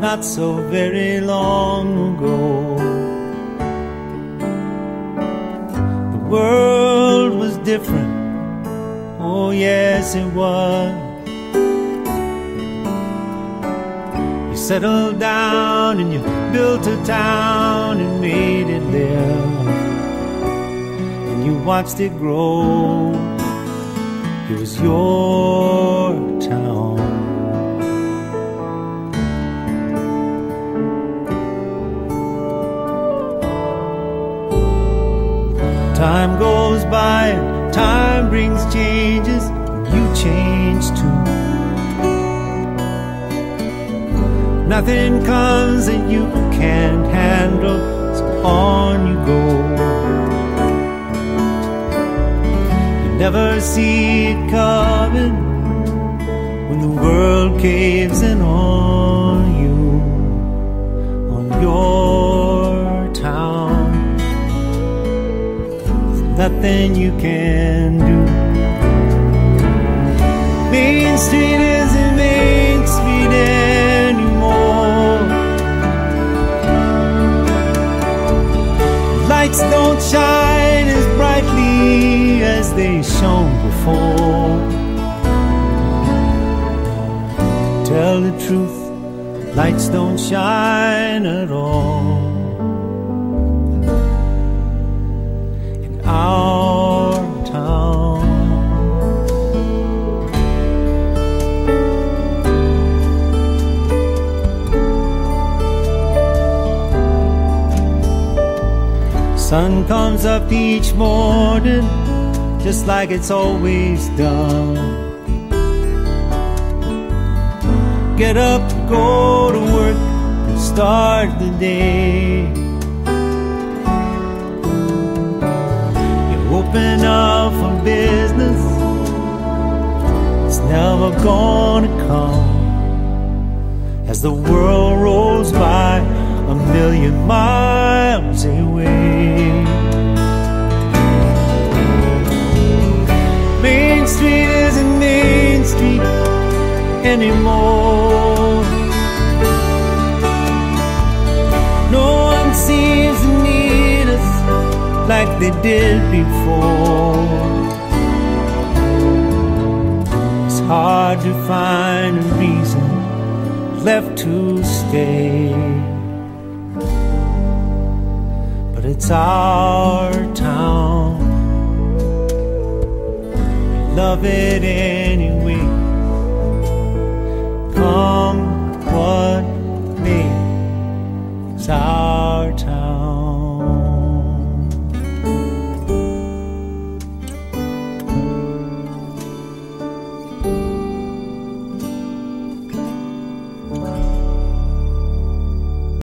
not so very long ago. The world was different, oh, yes, it was. You settled down and you built a town and made it live. And you watched it grow. It was your town. Time goes by, time brings changes, you change too. Nothing comes that you can't handle, so on you go. You never see it coming when the world caves in on you, on your nothing you can do. Main Street isn't Main Street anymore. Lights don't shine as brightly as they shone before. Tell the truth, lights don't shine at Sun comes up each morning just like it's always done. Get up, go to work, and start the day. You open up for business, it's never gonna come as the world rolls by a million miles away. Main Street isn't Main Street anymore. No one seems to need us like they did before. It's hard to find a reason left to stay. It's our town. We love it anyway. Come what may. It's our